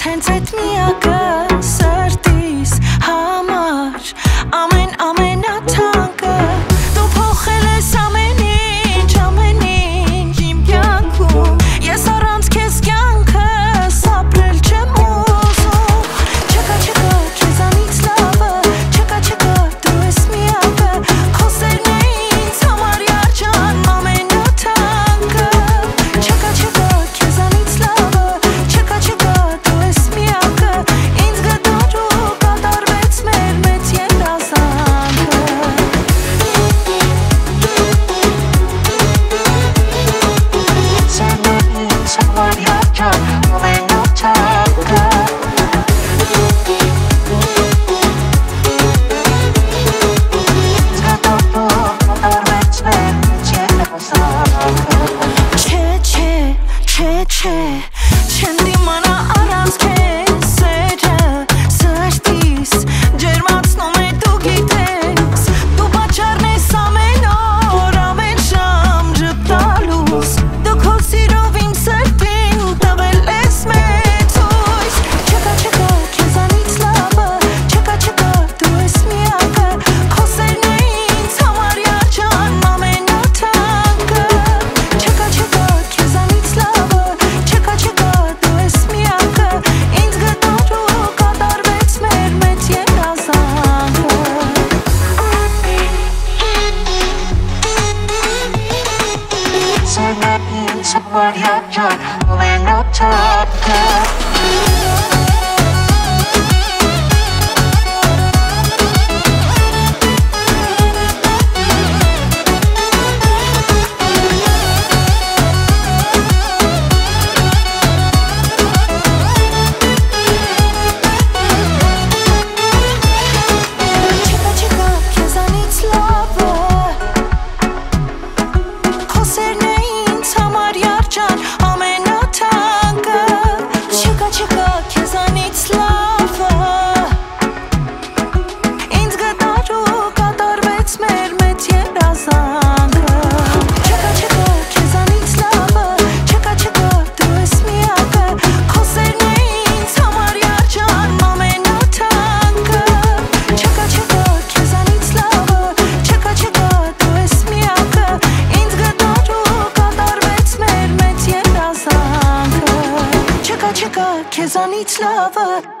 hands with me, a girl. what you've done. got kids on each lover.